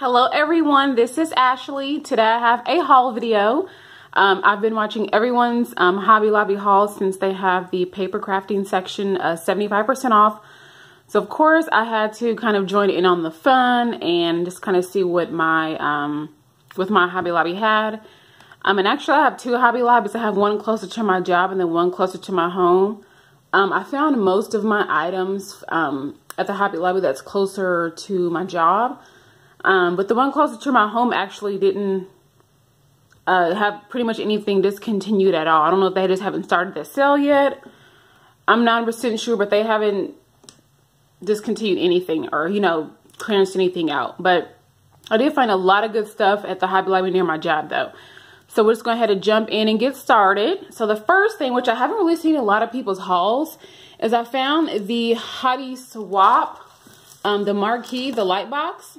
Hello everyone, this is Ashley. Today I have a haul video. Um, I've been watching everyone's um, Hobby Lobby haul since they have the paper crafting section 75% uh, off. So of course I had to kind of join in on the fun and just kind of see what my, um, with my Hobby Lobby had. Um, and actually I have two Hobby Lobbies. I have one closer to my job and then one closer to my home. Um, I found most of my items um, at the Hobby Lobby that's closer to my job. Um, but the one closer to my home actually didn't uh, have pretty much anything discontinued at all. I don't know if they just haven't started the sale yet. I'm not percent sure, but they haven't discontinued anything or, you know, clearance anything out. But I did find a lot of good stuff at the Hobby Lobby near my job, though. So we're just going ahead and jump in and get started. So the first thing, which I haven't really seen a lot of people's hauls, is I found the Heidi Swapp, um, the marquee, the light box.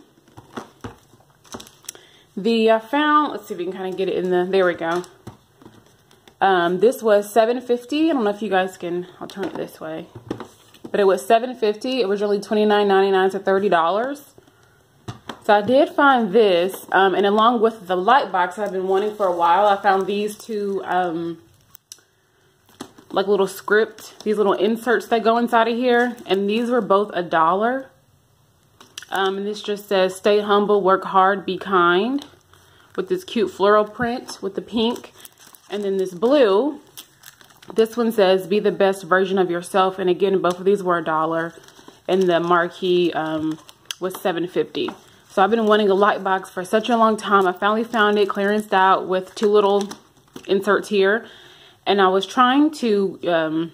The I found, let's see if we can kind of get it in the, there we go. Um, this was 750 I don't know if you guys can, I'll turn it this way. But it was 750 It was really $29.99 to $30. So I did find this, um, and along with the light box I've been wanting for a while, I found these two, um, like little script, these little inserts that go inside of here, and these were both a dollar. Um, and this just says, stay humble, work hard, be kind. With this cute floral print with the pink. And then this blue, this one says, be the best version of yourself. And again, both of these were a dollar. And the marquee um, was 7.50. So I've been wanting a light box for such a long time. I finally found it clearanced out with two little inserts here. And I was trying to um,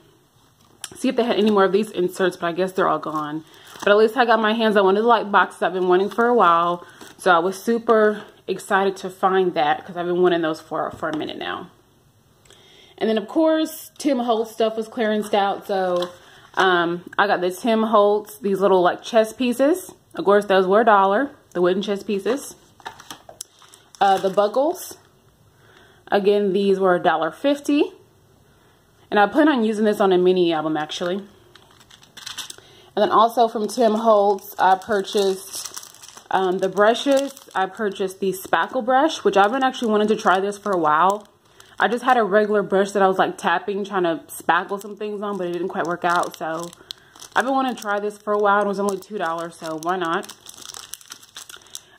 see if they had any more of these inserts, but I guess they're all gone. But at least I got my hands on one of the light boxes I've been wanting for a while. So I was super excited to find that because I've been wanting those for, for a minute now. And then, of course, Tim Holtz stuff was clearanced out. So um, I got the Tim Holtz, these little like chess pieces. Of course, those were a dollar, the wooden chess pieces. Uh, the buckles. Again, these were a dollar fifty. And I plan on using this on a mini album, actually. And then also from Tim Holtz, I purchased um, the brushes. I purchased the spackle brush, which I've been actually wanting to try this for a while. I just had a regular brush that I was like tapping, trying to spackle some things on, but it didn't quite work out. So I've been wanting to try this for a while. And it was only $2, so why not?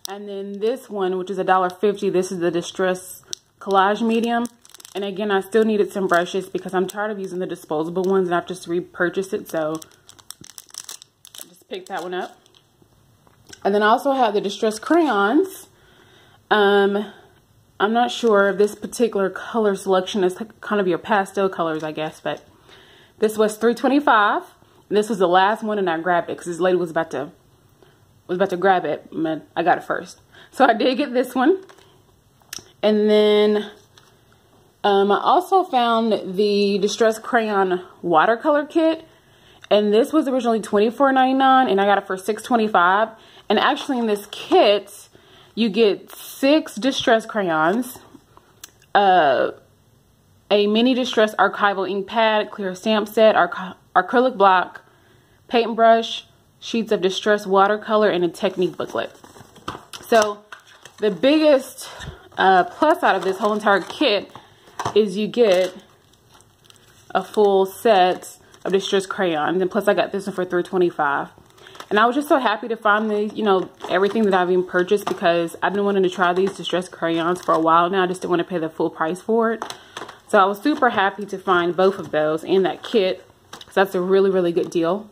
And then this one, which is $1.50, this is the Distress Collage Medium. And again, I still needed some brushes because I'm tired of using the disposable ones and I've just repurchased it. So Picked that one up. And then I also have the Distress Crayons. Um, I'm not sure if this particular color selection is kind of your pastel colors, I guess. But this was 325 This was the last one and I grabbed it because this lady was about to was about to grab it. But I got it first. So I did get this one. And then um, I also found the Distress Crayon Watercolor Kit. And this was originally $24.99 and I got it for $6.25. And actually in this kit, you get six Distress crayons, uh, a mini Distress archival ink pad, clear stamp set, acrylic block, paintbrush, sheets of Distress watercolor, and a technique booklet. So the biggest uh, plus out of this whole entire kit is you get a full set of distress crayons. And plus I got this one for 325 And I was just so happy to find the, you know, everything that I've even purchased because I've been wanting to try these distress crayons for a while now. I just didn't want to pay the full price for it. So I was super happy to find both of those and that kit. So that's a really, really good deal.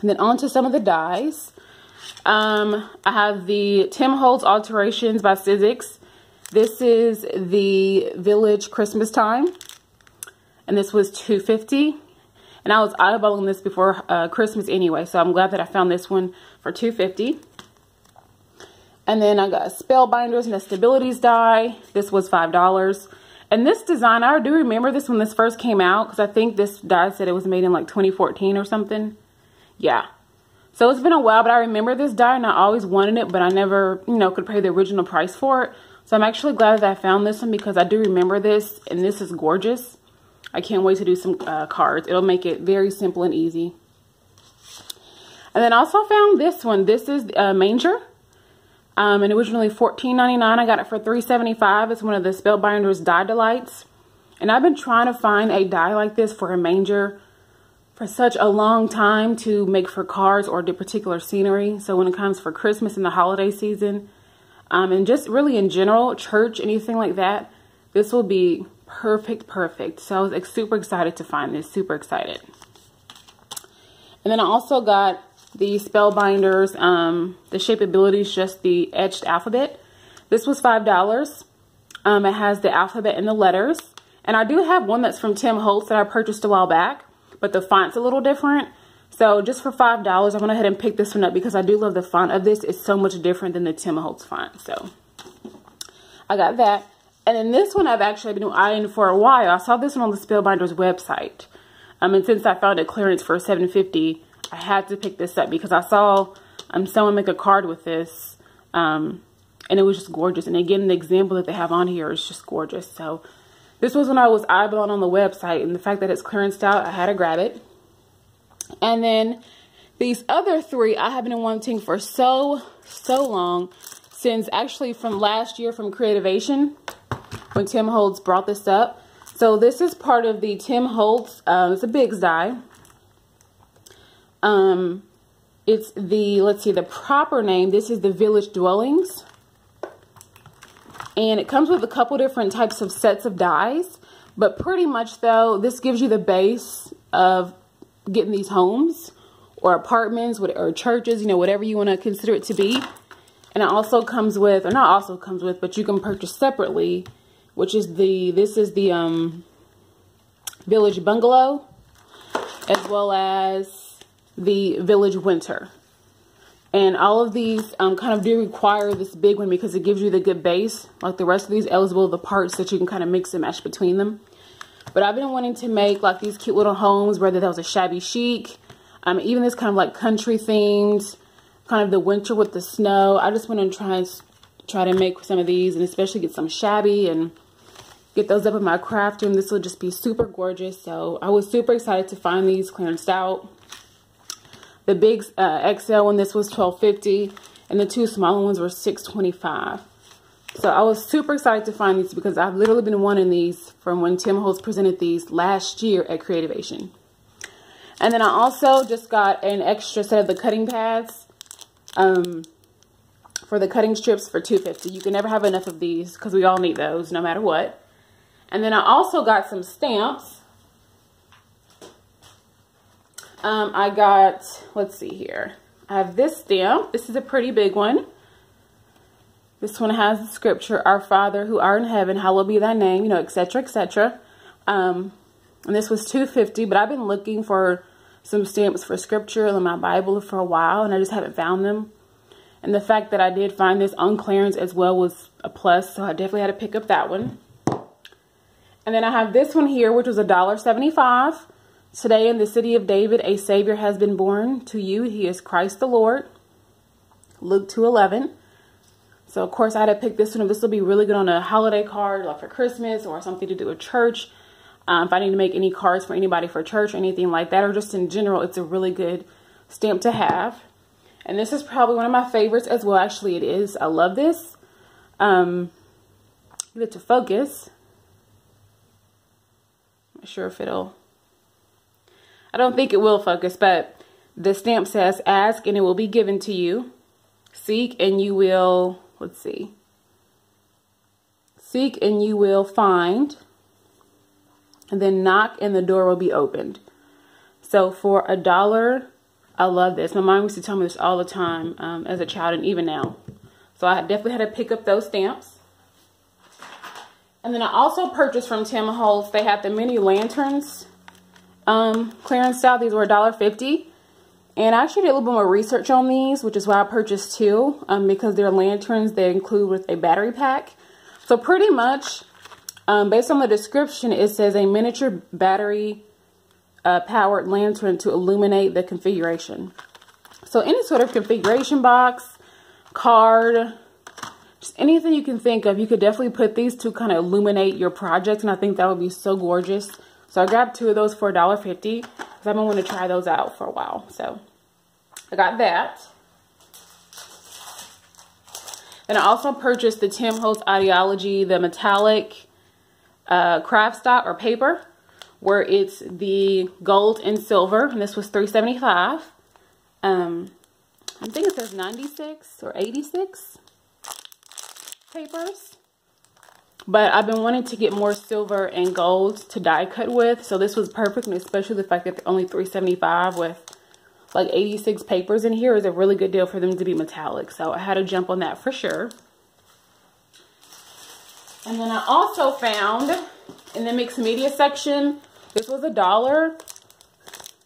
And then on to some of the dies. Um, I have the Tim Holtz Alterations by Sizzix. This is the Village Christmas Time. And this was 250 And I was eyeballing this before uh, Christmas anyway. So I'm glad that I found this one for 250 And then I got Spellbinders and a Nestabilities die. This was $5. And this design, I do remember this when this first came out. Because I think this die said it was made in like 2014 or something. Yeah. So it's been a while, but I remember this die and I always wanted it, but I never, you know, could pay the original price for it. So I'm actually glad that I found this one because I do remember this and this is gorgeous. I can't wait to do some uh, cards. It'll make it very simple and easy. And then also found this one. This is uh, Manger. Um, and originally $14.99. I got it for $3.75. It's one of the Spellbinders Die D-Lites. And I've been trying to find a die like this for a manger for such a long time to make for cards or the particular scenery. So when it comes for Christmas and the holiday season, um, and just really in general, church, anything like that, this will be perfect, perfect. So I was like, super excited to find this, super excited. And then I also got the Spellbinders, um, the Shapeability is just the etched alphabet. This was $5. Um, it has the alphabet and the letters. And I do have one that's from Tim Holtz that I purchased a while back but the font's a little different. So just for $5, I went ahead and picked this one up because I do love the font of this. It's so much different than the Tim Holtz font. So I got that. And then this one I've actually been eyeing for a while. I saw this one on the Spellbinders website. Um, and since I found a clearance for 750 I had to pick this up because I saw um, someone make a card with this. Um, and it was just gorgeous. And again, the example that they have on here is just gorgeous. So this was when I was eyeballing on the website and the fact that it's clearanced out, I had to grab it. And then these other three I have been wanting for so, so long since actually from last year from Creativation when Tim Holtz brought this up. So this is part of the Tim Holtz, uh, it's a Bigz die. Um, it's the, let's see, the proper name. This is the Village Dwellings. And it comes with a couple different types of sets of dies. But pretty much though, this gives you the base of getting these homes or apartments or churches, you know, whatever you want to consider it to be. And it also comes with, or not also comes with, but you can purchase separately, which is the, this is the um, Village Bungalow, as well as the Village Winter. And all of these um, kind of do require this big one because it gives you the good base. Like the rest of these eligible the parts that you can kind of mix and match between them. But I've been wanting to make like these cute little homes, whether that was a shabby chic, um, even this kind of like country themed, kind of the winter with the snow. I just want to try and try to make some of these and especially get some shabby and get those up in my craft room. This will just be super gorgeous. So I was super excited to find these clearanced out. The big uh, XL one, this was 1250 and the two smaller ones were 625 So I was super excited to find these because I've literally been wanting these from when Tim Holtz presented these last year at Creativation. And then I also just got an extra set of the cutting pads um, for the cutting strips for 250 You can never have enough of these because we all need those no matter what. And then I also got some stamps um, I got, let's see here. I have this stamp. This is a pretty big one. This one has the scripture, Our Father who art in heaven, hallowed be thy name, you know, etc., etc. Um, and this was 250 but I've been looking for some stamps for scripture in my Bible for a while, and I just haven't found them. And the fact that I did find this on clearance as well was a plus, so I definitely had to pick up that one. And then I have this one here, which was a dollar seventy-five. Today in the city of David, a Savior has been born to you. He is Christ the Lord. Luke 2.11. So, of course, I had to pick this one. This will be really good on a holiday card, like for Christmas or something to do with church. Um, if I need to make any cards for anybody for church or anything like that, or just in general, it's a really good stamp to have. And this is probably one of my favorites as well. Actually, it is. I love this. Um, get to focus. Not sure if it'll I don't think it will focus, but the stamp says, ask and it will be given to you. Seek and you will, let's see. Seek and you will find. And then knock and the door will be opened. So for a dollar, I love this. My mom used to tell me this all the time um, as a child and even now. So I definitely had to pick up those stamps. And then I also purchased from Tim Holtz, they have the mini lanterns um, clearance style. These were $1.50. And I actually did a little bit more research on these, which is why I purchased two, um, because they're lanterns they include with a battery pack. So pretty much, um, based on the description, it says a miniature battery uh, powered lantern to illuminate the configuration. So any sort of configuration box, card, just anything you can think of, you could definitely put these to kind of illuminate your project. And I think that would be so gorgeous. So I grabbed two of those for $1.50 because I've been wanting to try those out for a while. So I got that. And I also purchased the Tim Holtz Idea-ology, the metallic uh, craft stock or paper, where it's the gold and silver. And this was 375 um, I think it says 96 or 86 papers. But I've been wanting to get more silver and gold to die cut with. So this was perfect. And especially the fact that they're only 375 with like 86 papers in here is a really good deal for them to be metallic. So I had to jump on that for sure. And then I also found in the mixed media section, this was a dollar.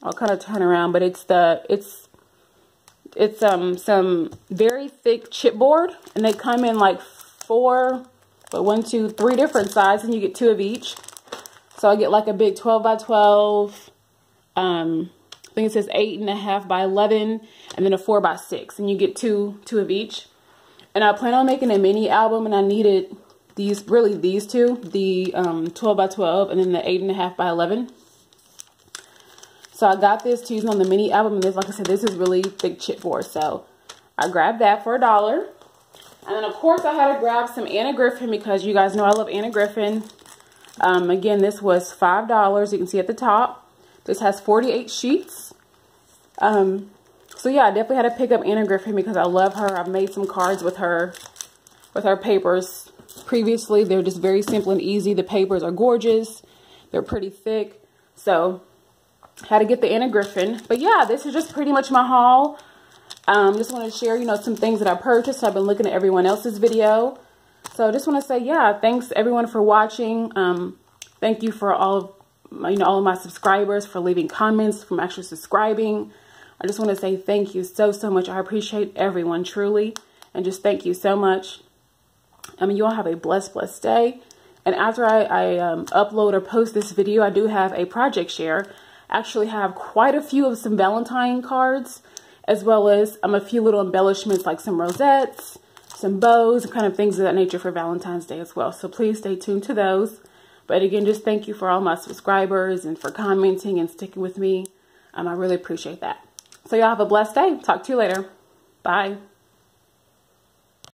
I'll kind of turn around, but it's the, it's, it's um some very thick chipboard and they come in like four but one, two, three different sizes, and you get two of each. So I get like a big 12 by 12. Um, I think it says eight and a half by 11, and then a four by six, and you get two, two of each. And I plan on making a mini album, and I needed these, really these two, the um, 12 by 12, and then the eight and a half by 11. So I got this to use on the mini album, and this, like I said, this is really thick chipboard. So I grabbed that for a dollar. And then, of course, I had to grab some Anna Griffin because you guys know I love Anna Griffin. Um, again, this was $5. You can see at the top. This has 48 sheets. Um, so, yeah, I definitely had to pick up Anna Griffin because I love her. I've made some cards with her, with her papers previously. They're just very simple and easy. The papers are gorgeous. They're pretty thick. So, had to get the Anna Griffin. But, yeah, this is just pretty much my haul. Um, just want to share, you know, some things that I purchased. I've been looking at everyone else's video. So I just want to say, yeah, thanks everyone for watching. Um, thank you for all of, you know, all of my subscribers for leaving comments, from actually subscribing. I just want to say thank you so, so much. I appreciate everyone truly. And just thank you so much. I mean, you all have a blessed, blessed day. And after I, I um, upload or post this video, I do have a project share. I actually have quite a few of some Valentine cards as well as um, a few little embellishments like some rosettes, some bows, kind of things of that nature for Valentine's Day as well. So please stay tuned to those. But again, just thank you for all my subscribers and for commenting and sticking with me. Um, I really appreciate that. So y'all have a blessed day. Talk to you later. Bye.